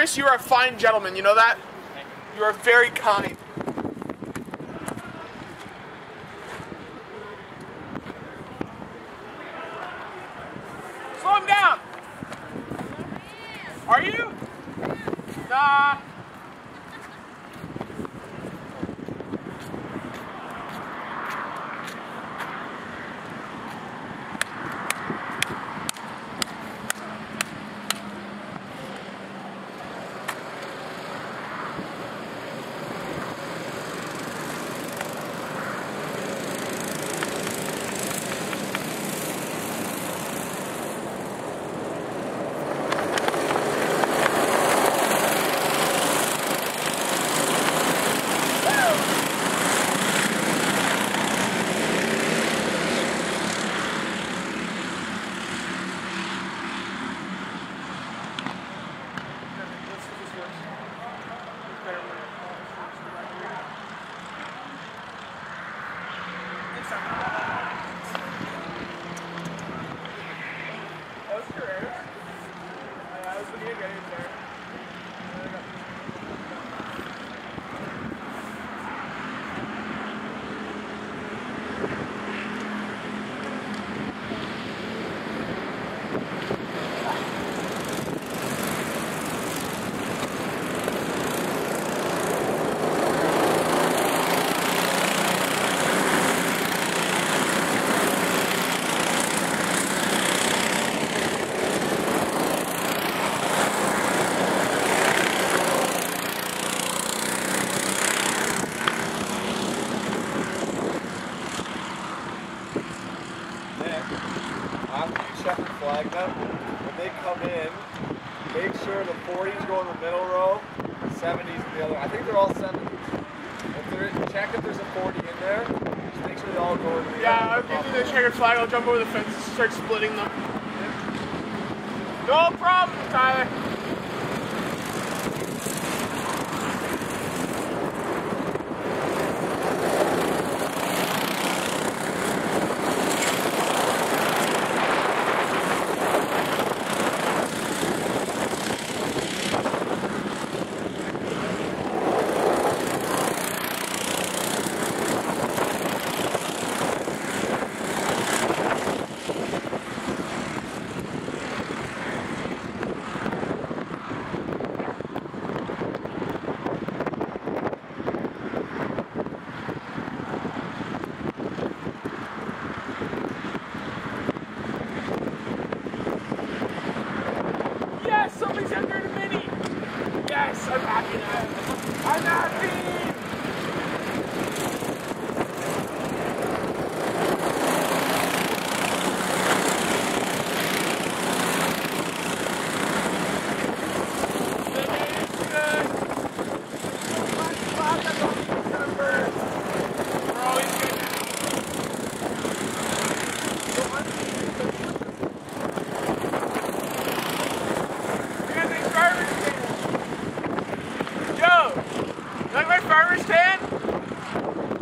Chris, you're a fine gentleman. You know that? You are very kind. the other. I think they're all sevens. If there is, check if there's a 40 in there. Just make sure they all go into Yeah, I'll give you the checkered flag. I'll jump over the fence and start splitting them. No problem, Tyler. garbage bin?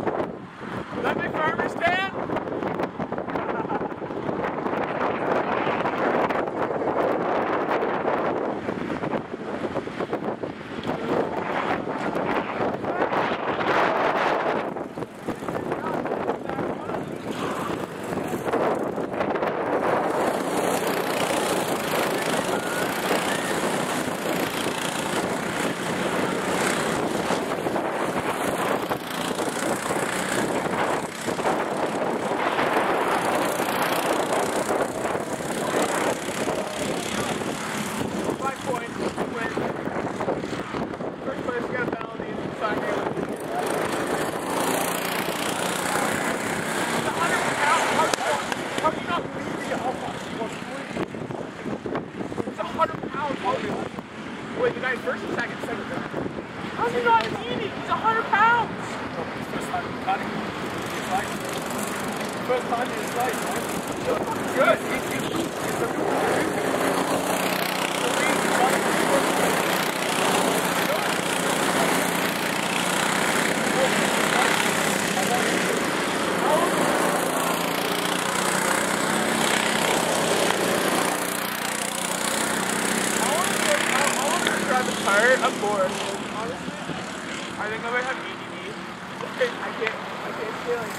thing I can't get feeling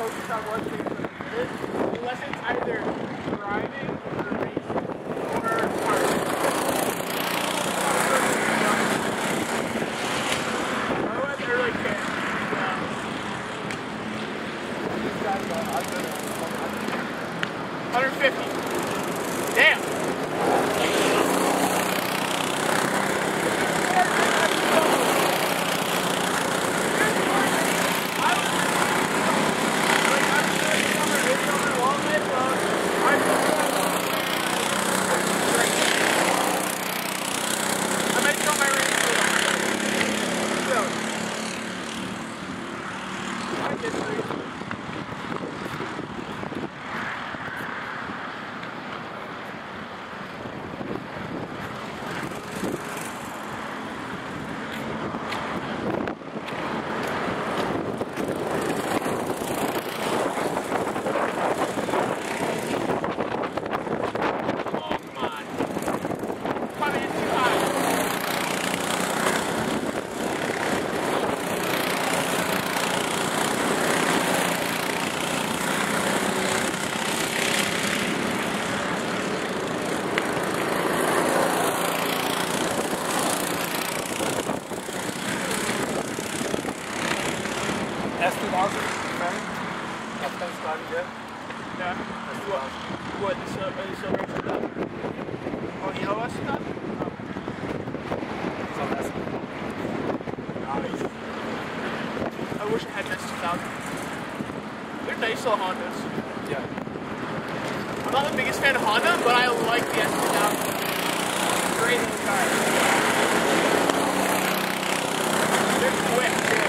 focused on one thing. This, unless it's either driving or Oh, S2000, Frank? That's been started yet? Yeah. What? What? The sub? The uh, sub race that? Oh, you know what's that? It's on S. Nice. I wish I had this 2000. They're nice little Hondas. Yeah. I'm not the biggest fan of Honda, but I like the S2000. Great car. They're quick